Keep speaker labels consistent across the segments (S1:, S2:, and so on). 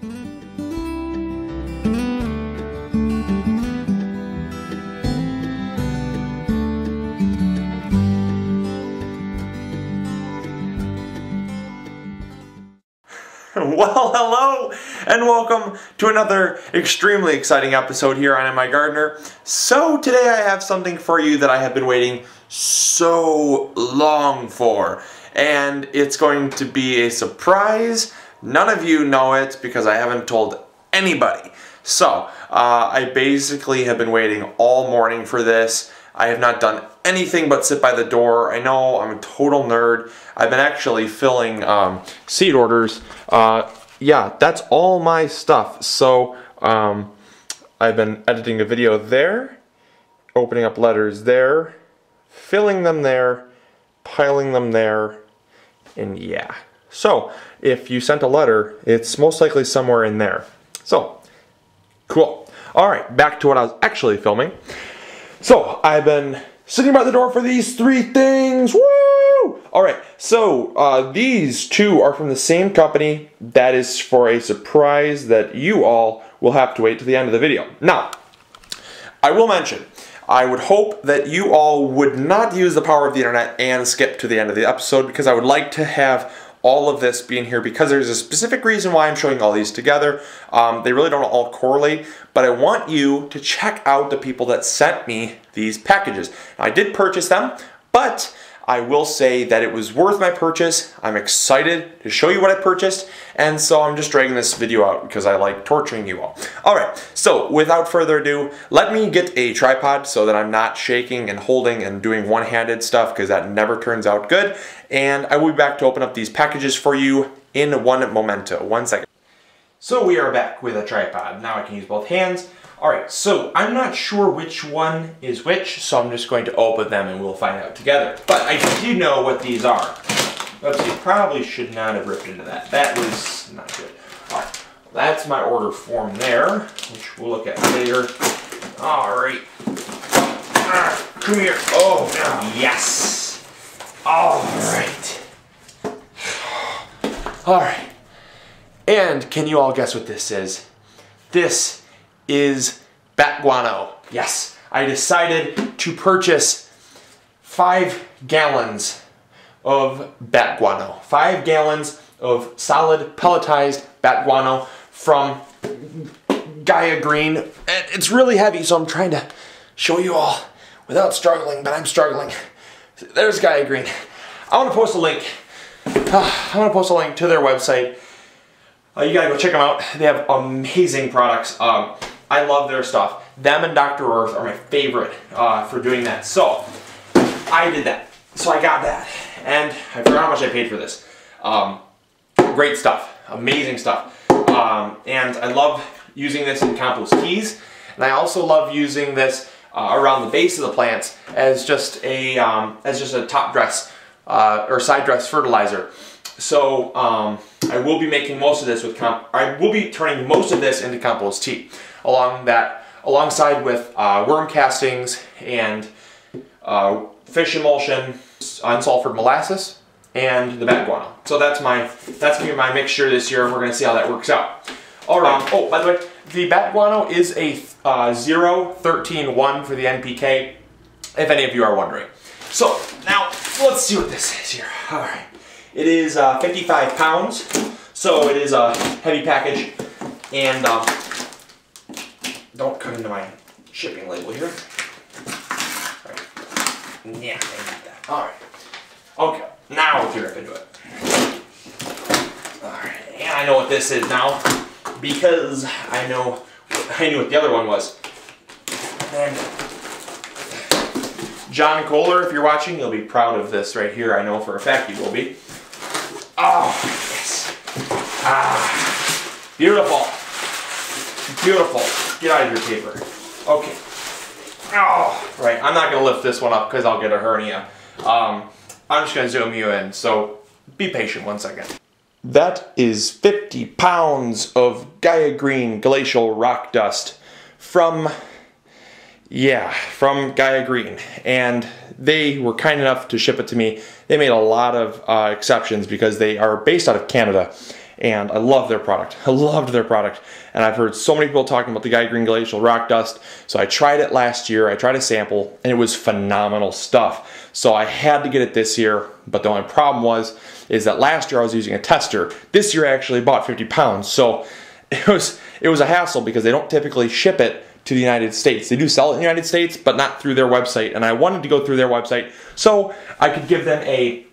S1: Well, hello, and welcome to another extremely exciting episode here on MIgardener. So, today I have something for you that I have been waiting so long for, and it's going to be a surprise. None of you know it because I haven't told anybody. So, uh, I basically have been waiting all morning for this. I have not done anything but sit by the door. I know I'm a total nerd. I've been actually filling um, seed orders. Uh, yeah, that's all my stuff. So um, I've been editing a video there, opening up letters there, filling them there, piling them there, and yeah. So if you sent a letter, it's most likely somewhere in there. So, cool. All right, back to what I was actually filming. So I've been sitting by the door for these three things. Woo! All right, so uh, these two are from the same company. That is for a surprise that you all will have to wait to the end of the video. Now, I will mention, I would hope that you all would not use the power of the internet and skip to the end of the episode because I would like to have all of this being here because there's a specific reason why I'm showing all these together. Um, they really don't all correlate, but I want you to check out the people that sent me these packages. Now, I did purchase them, but I will say that it was worth my purchase. I'm excited to show you what I purchased, and so I'm just dragging this video out because I like torturing you all. Alright, so without further ado, let me get a tripod so that I'm not shaking and holding and doing one-handed stuff because that never turns out good, and I will be back to open up these packages for you in one momento. One second. So we are back with a tripod. Now I can use both hands. Alright, so I'm not sure which one is which, so I'm just going to open them and we'll find out together. But I do know what these are. Let's probably should not have ripped into that. That was not good. Alright, that's my order form there, which we'll look at later. Alright. Come here. Oh, yes. Alright. Alright. And can you all guess what this is? This is bat guano. Yes, I decided to purchase five gallons of bat guano. Five gallons of solid pelletized bat guano from Gaia Green. It's really heavy, so I'm trying to show you all without struggling, but I'm struggling. There's Gaia Green. I want to post a link. I want to post a link to their website. Uh, you gotta go check them out. They have amazing products. Um, I love their stuff. Them and Dr. Earth are my favorite uh, for doing that. So I did that. So I got that. And I forgot how much I paid for this. Um, great stuff. Amazing stuff. Um, and I love using this in compost teas. And I also love using this uh, around the base of the plants as just a, um, as just a top dress uh, or side dress fertilizer. So um, I will be making most of this with comp I will be turning most of this into compost tea along that, alongside with uh, worm castings and uh, fish emulsion, unsulfured molasses, and the bat guano. So that's my that's gonna be my mixture this year, we're gonna see how that works out. All right. Oh, by the way, the bat guano is a uh, 0, 13, 1 for the NPK, if any of you are wondering. So now let's see what this is here. All right. It is uh, 55 pounds, so it is a heavy package, and um, don't cut into my shipping label here. Right. Yeah, I need that. All right. Okay, now we can rip into it. All right, and I know what this is now because I know I knew what the other one was. And John Kohler, if you're watching, you'll be proud of this right here. I know for a fact you will be. Oh, yes. Ah, beautiful. Beautiful. Get out of your paper. Okay. Oh, right. I'm not going to lift this one up because I'll get a hernia. Um, I'm just to zoom you in, so be patient one second. That is 50 pounds of Gaia Green glacial rock dust from, yeah, from Gaia Green. And they were kind enough to ship it to me. They made a lot of uh, exceptions because they are based out of Canada and I love their product. I loved their product, and I've heard so many people talking about the Gaia Green Glacial Rock Dust. So I tried it last year. I tried a sample, and it was phenomenal stuff. So I had to get it this year, but the only problem was is that last year I was using a tester. This year I actually bought 50 pounds, so it was it was a hassle because they don't typically ship it to the United States. They do sell it in the United States, but not through their website. And I wanted to go through their website so I could give them a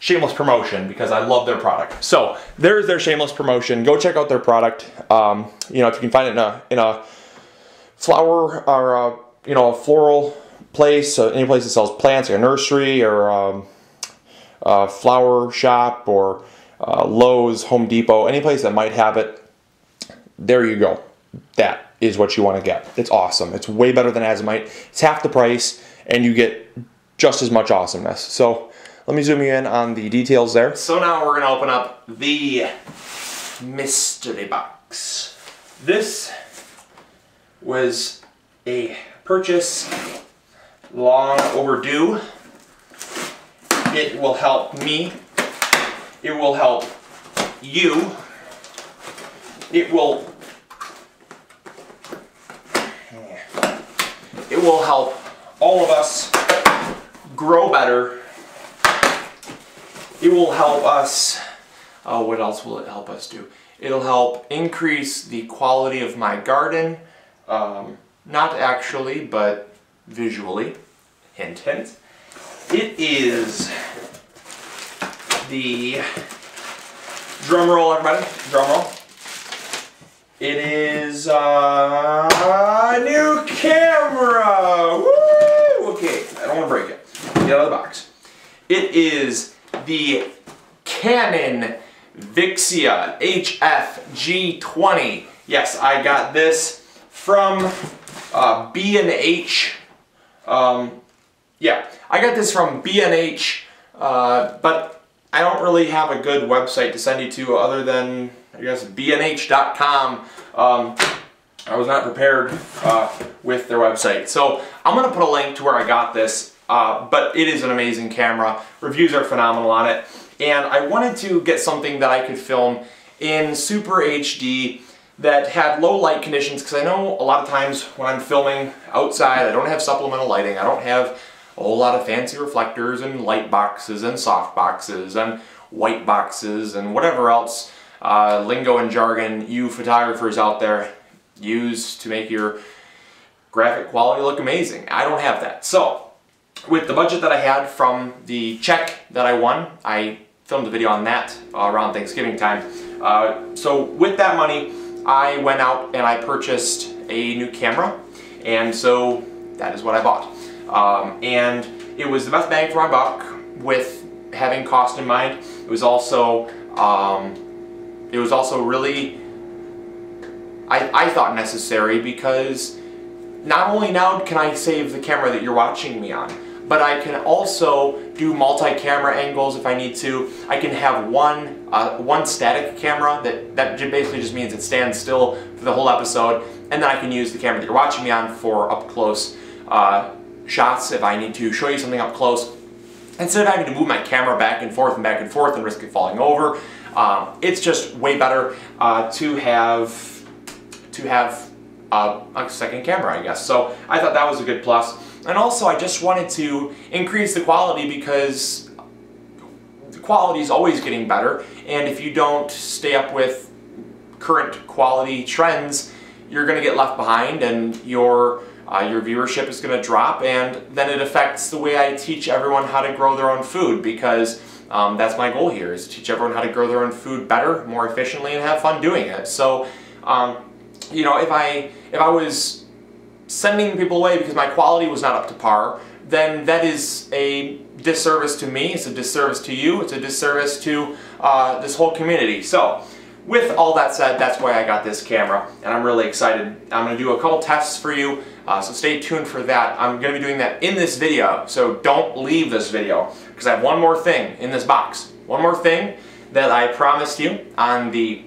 S1: shameless promotion because I love their product. So there's their shameless promotion. Go check out their product. Um, you know, if you can find it in a in a flower or a, you know a floral place, uh, any place that sells plants, like a nursery or um, a flower shop or uh, Lowe's, Home Depot, any place that might have it. There you go. That is what you want to get. It's awesome. It's way better than Azomite. It's half the price, and you get just as much awesomeness. So let me zoom you in on the details there. So now we're gonna open up the mystery box. This was a purchase long overdue. It will help me. It will help you. It will it will help all of us grow better it will help us, uh, what else will it help us do? It'll help increase the quality of my garden, um, not actually, but visually, hint hint. It is the, drum roll everybody, drum roll. It is uh, a new camera! Woo! Okay, I don't want to break it. Get out of the box. It is the Canon Vixia HF-G20. Yes, I got this from uh, B&H. Um, yeah, I got this from B&H, uh, but I don't really have a good website to send you to other than, I guess, bnh.com. Um, I was not prepared uh, with their website. So I'm going to put a link to where I got this uh, but it is an amazing camera. Reviews are phenomenal on it. And I wanted to get something that I could film in Super HD that had low light conditions because I know a lot of times when I'm filming outside I don't have supplemental lighting. I don't have a whole lot of fancy reflectors and light boxes and soft boxes and white boxes and whatever else uh, lingo and jargon you photographers out there use to make your graphic quality look amazing. I don't have that. So with the budget that I had from the check that I won, I filmed a video on that uh, around Thanksgiving time. Uh, so with that money, I went out and I purchased a new camera, and so that is what I bought. Um, and it was the best bang for my buck with having cost in mind. It was also, um, it was also really, I, I thought necessary because not only now can I save the camera that you're watching me on, but I can also do multi-camera angles if I need to. I can have one uh, one static camera that, that basically just means it stands still for the whole episode, and then I can use the camera that you're watching me on for up close uh, shots if I need to show you something up close. Instead of having to move my camera back and forth and back and forth and risk it falling over, um, it's just way better uh, to have to have uh, a second camera, I guess. So I thought that was a good plus. And also I just wanted to increase the quality because the quality is always getting better and if you don't stay up with current quality trends you're going to get left behind and your uh, your viewership is going to drop and then it affects the way I teach everyone how to grow their own food because um, that's my goal here is to teach everyone how to grow their own food better, more efficiently, and have fun doing it. So, um, you know, if I if I was sending people away because my quality was not up to par, then that is a disservice to me, it's a disservice to you, it's a disservice to uh, this whole community. So, with all that said, that's why I got this camera, and I'm really excited. I'm going to do a couple tests for you, uh, so stay tuned for that. I'm going to be doing that in this video, so don't leave this video, because I have one more thing in this box. One more thing that I promised you on the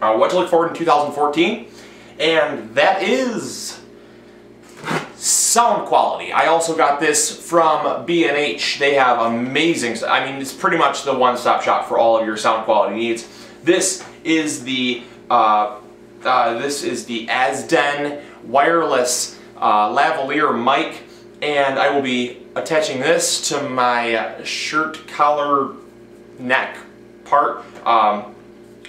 S1: uh, What to Look Forward in 2014, and that is sound quality. I also got this from B&H. They have amazing, I mean, it's pretty much the one-stop shop for all of your sound quality needs. This is the uh, uh, this is the Azden wireless uh, lavalier mic, and I will be attaching this to my shirt collar neck part, um,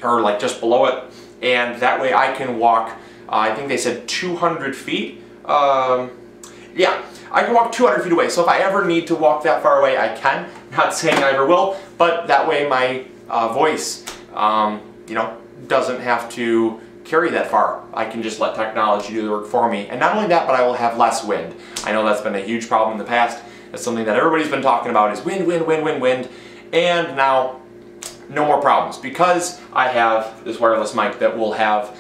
S1: or like just below it, and that way I can walk. Uh, I think they said 200 feet. Um, yeah, I can walk 200 feet away. So if I ever need to walk that far away, I can. Not saying I ever will, but that way my uh, voice, um, you know, doesn't have to carry that far. I can just let technology do the work for me. And not only that, but I will have less wind. I know that's been a huge problem in the past. It's something that everybody's been talking about is wind, wind, wind, wind, wind. And now, no more problems because I have this wireless mic that will have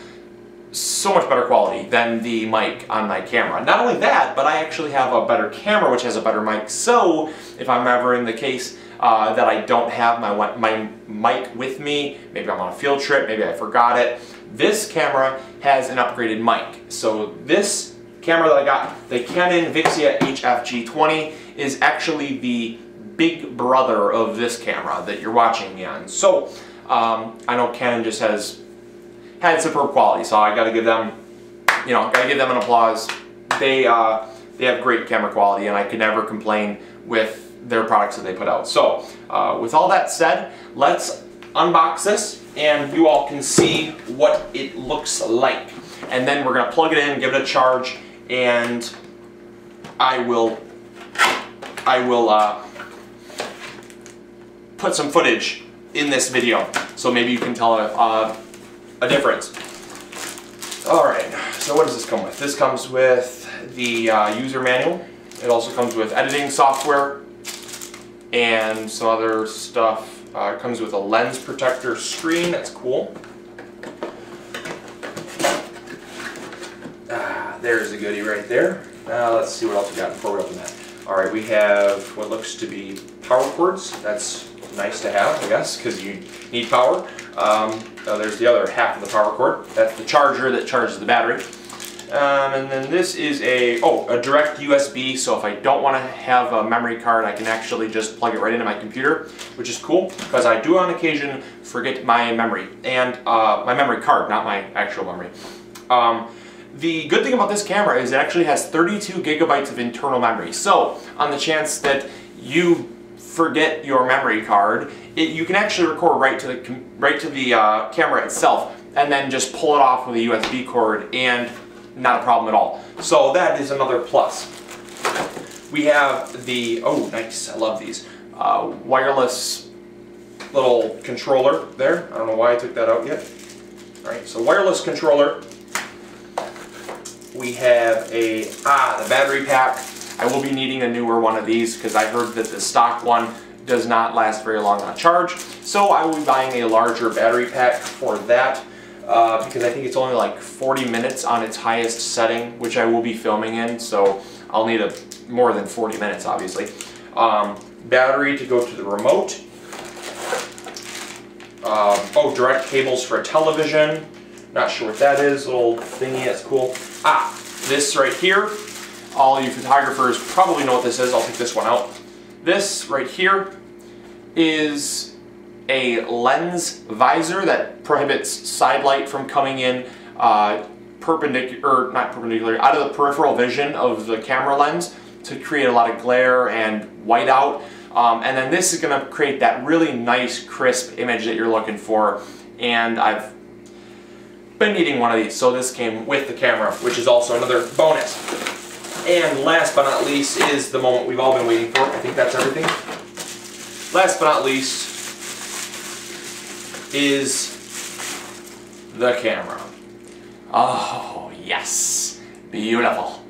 S1: so much better quality than the mic on my camera. Not only that, but I actually have a better camera which has a better mic, so if I'm ever in the case uh, that I don't have my, my mic with me, maybe I'm on a field trip, maybe I forgot it, this camera has an upgraded mic. So this camera that I got, the Canon Vixia HF-G20, is actually the big brother of this camera that you're watching me on. So um, I know Canon just has had superb quality, so I gotta give them, you know, gotta give them an applause. They, uh, they have great camera quality and I could never complain with their products that they put out. So uh, with all that said, let's unbox this and you all can see what it looks like. And then we're gonna plug it in, give it a charge, and I will, I will uh, put some footage in this video. So maybe you can tell a, a difference. All right, so what does this come with? This comes with the uh, user manual. It also comes with editing software and some other stuff uh, it comes with a lens protector screen, that's cool. Ah, there's a goodie right there. Now let's see what else we got before we open that. Alright, we have what looks to be power cords. That's nice to have, I guess, because you need power. Um, oh, there's the other half of the power cord. That's the charger that charges the battery. Um, and then this is a, oh, a direct USB, so if I don't want to have a memory card, I can actually just plug it right into my computer, which is cool, because I do on occasion forget my memory, and uh, my memory card, not my actual memory. Um, the good thing about this camera is it actually has 32 gigabytes of internal memory, so on the chance that you forget your memory card, it, you can actually record right to the, right to the uh, camera itself, and then just pull it off with a USB cord, and not a problem at all. So that is another plus. We have the, oh nice, I love these, uh, wireless little controller there. I don't know why I took that out yet. Alright, so wireless controller. We have a, ah, the battery pack. I will be needing a newer one of these because I heard that the stock one does not last very long on charge. So I will be buying a larger battery pack for that uh, because I think it's only like 40 minutes on its highest setting, which I will be filming in, so I'll need a more than 40 minutes, obviously. Um, battery to go to the remote. Uh, oh, direct cables for a television. Not sure what that is, little thingy, that's cool. Ah, this right here. All you photographers probably know what this is, I'll take this one out. This right here is a lens visor that prohibits side light from coming in uh, perpendicular, not perpendicular, out of the peripheral vision of the camera lens to create a lot of glare and whiteout. Um, and then this is going to create that really nice crisp image that you're looking for. And I've been needing one of these, so this came with the camera, which is also another bonus. And last but not least is the moment we've all been waiting for. I think that's everything. Last but not least, is the camera. Oh, yes. Beautiful.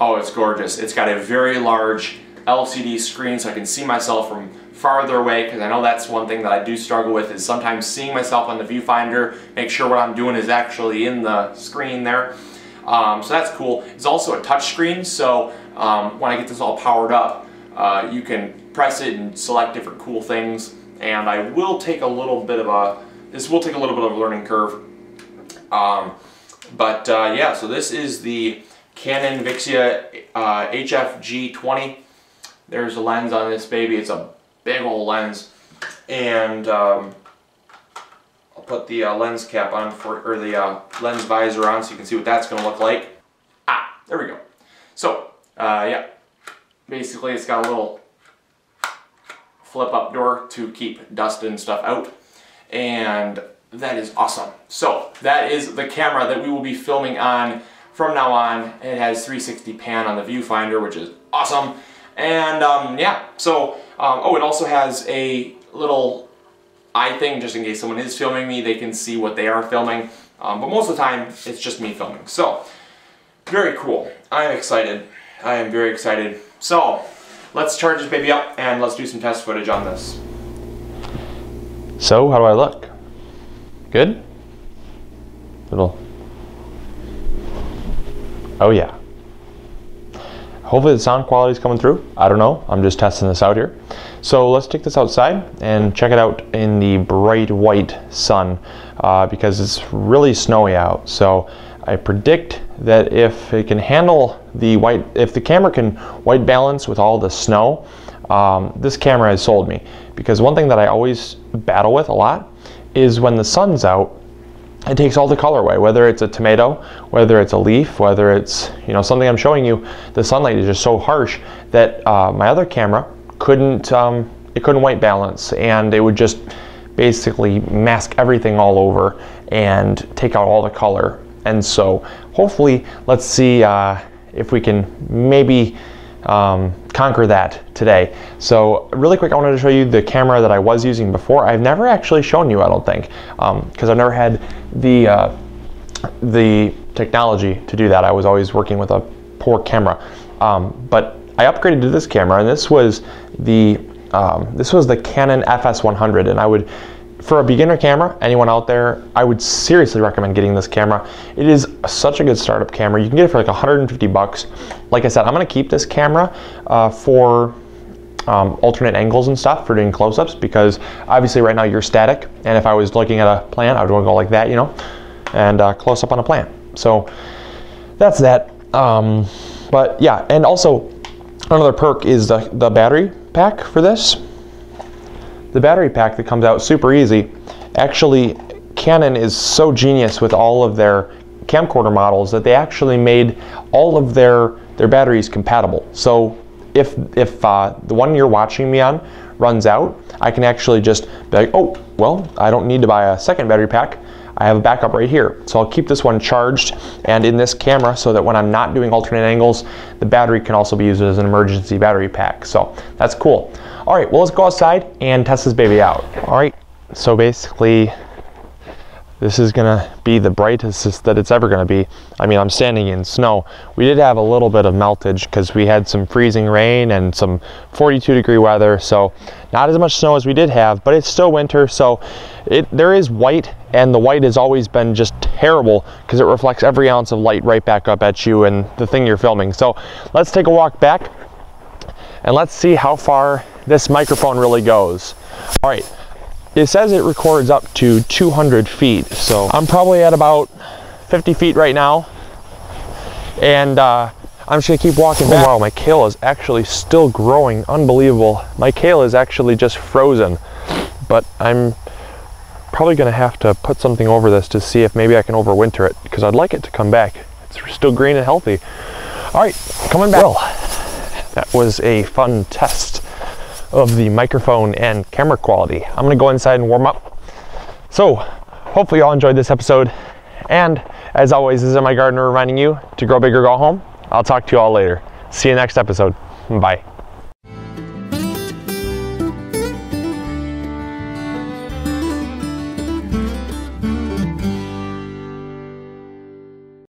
S1: Oh, it's gorgeous. It's got a very large LCD screen so I can see myself from farther away because I know that's one thing that I do struggle with is sometimes seeing myself on the viewfinder, make sure what I'm doing is actually in the screen there. Um, so that's cool. It's also a touch screen, so um, when I get this all powered up, uh, you can press it and select different cool things and I will take a little bit of a, this will take a little bit of a learning curve. Um, but uh, yeah, so this is the Canon Vixia uh, HF-G20. There's a lens on this baby. It's a big old lens. And um, put the uh, lens cap on for, or the uh, lens visor on so you can see what that's going to look like. Ah, there we go. So, uh, yeah, basically it's got a little flip up door to keep dust and stuff out. And that is awesome. So that is the camera that we will be filming on from now on. It has 360 pan on the viewfinder, which is awesome. And um, yeah, so, um, oh, it also has a little eye thing just in case someone is filming me, they can see what they are filming. Um, but most of the time, it's just me filming. So, very cool. I am excited. I am very excited. So, let's charge this baby up and let's do some test footage on this.
S2: So, how do I look? Good? Little. Oh, yeah. Hopefully the sound quality is coming through. I don't know. I'm just testing this out here. So let's take this outside and check it out in the bright white sun uh, because it's really snowy out. So I predict that if it can handle the white, if the camera can white balance with all the snow, um, this camera has sold me. Because one thing that I always battle with a lot is when the sun's out, it takes all the color away, whether it's a tomato, whether it's a leaf, whether it's you know something I'm showing you, the sunlight is just so harsh that uh, my other camera couldn't um, it couldn't white balance and it would just basically mask everything all over and take out all the color. And so hopefully let's see uh, if we can maybe um, conquer that today. So really quick, I wanted to show you the camera that I was using before. I've never actually shown you, I don't think, because um, I've never had the, uh, the technology to do that. I was always working with a poor camera. Um, but I upgraded to this camera, and this was the um, this was the Canon FS100, and I would for a beginner camera, anyone out there, I would seriously recommend getting this camera. It is such a good startup camera. You can get it for like 150 bucks. Like I said, I'm gonna keep this camera uh, for um, alternate angles and stuff for doing close-ups because obviously right now you're static and if I was looking at a plant I would want to go like that you know and uh, close up on a plant so that's that um, but yeah and also another perk is the, the battery pack for this the battery pack that comes out super easy. Actually, Canon is so genius with all of their camcorder models that they actually made all of their their batteries compatible. So if if uh, the one you're watching me on runs out, I can actually just be like, oh, well, I don't need to buy a second battery pack. I have a backup right here. So I'll keep this one charged and in this camera so that when I'm not doing alternate angles, the battery can also be used as an emergency battery pack. So that's cool. All right, well, let's go outside and test this baby out. All right, so basically this is gonna be the brightest that it's ever gonna be. I mean, I'm standing in snow. We did have a little bit of meltage because we had some freezing rain and some 42 degree weather. So not as much snow as we did have, but it's still winter. So it there is white and the white has always been just terrible because it reflects every ounce of light right back up at you and the thing you're filming. So let's take a walk back and let's see how far this microphone really goes. All right, it says it records up to 200 feet. So I'm probably at about 50 feet right now. And uh, I'm just gonna keep walking back. Oh, wow, my kale is actually still growing. Unbelievable. My kale is actually just frozen. But I'm probably gonna have to put something over this to see if maybe I can overwinter it because I'd like it to come back. It's still green and healthy. All right, coming back. Well, that was a fun test of the microphone and camera quality. I'm gonna go inside and warm up. So hopefully y'all enjoyed this episode. And as always, this is MIgardener reminding you to grow big or go home. I'll talk to you all later. See you next episode. Bye.